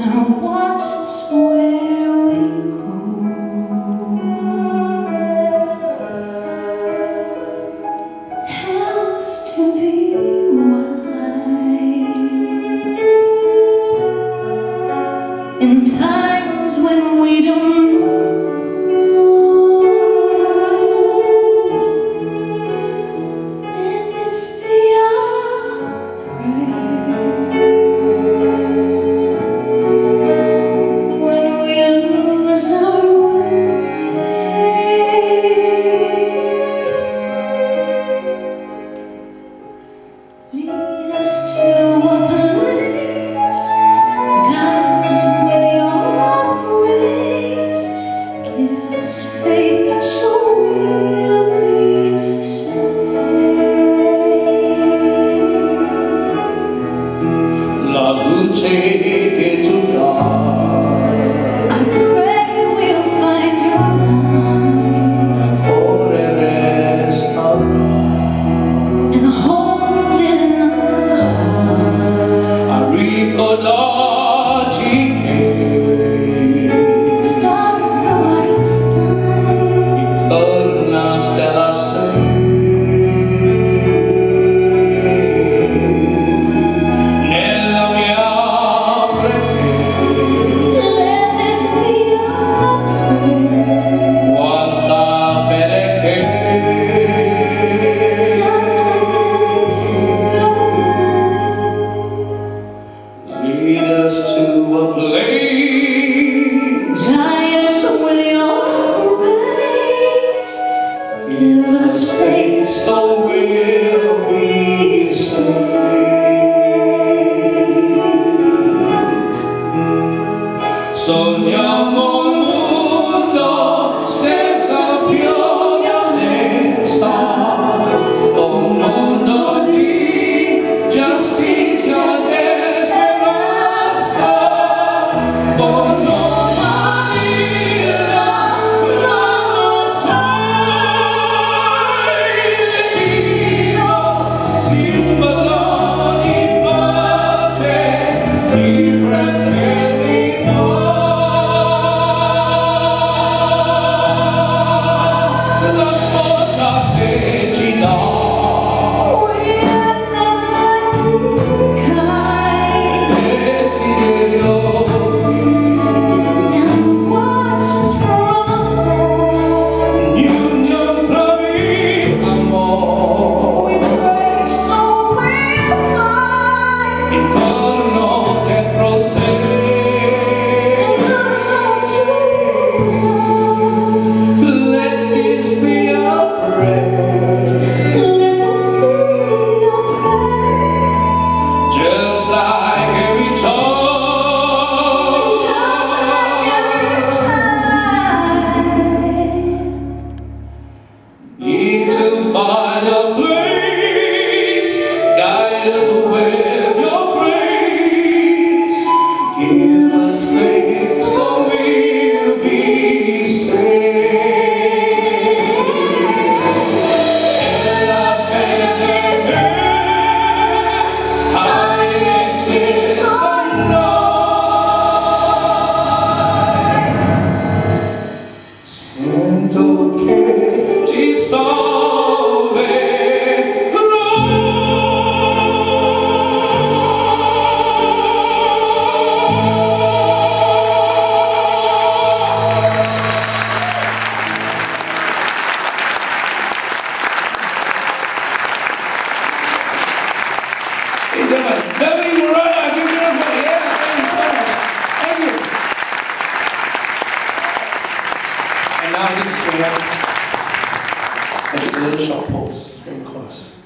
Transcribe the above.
And what 所有梦 Lord. find a place, guide us with your grace. Give us so we'll be saved. I found I exist now this is. And the little short pause, very close.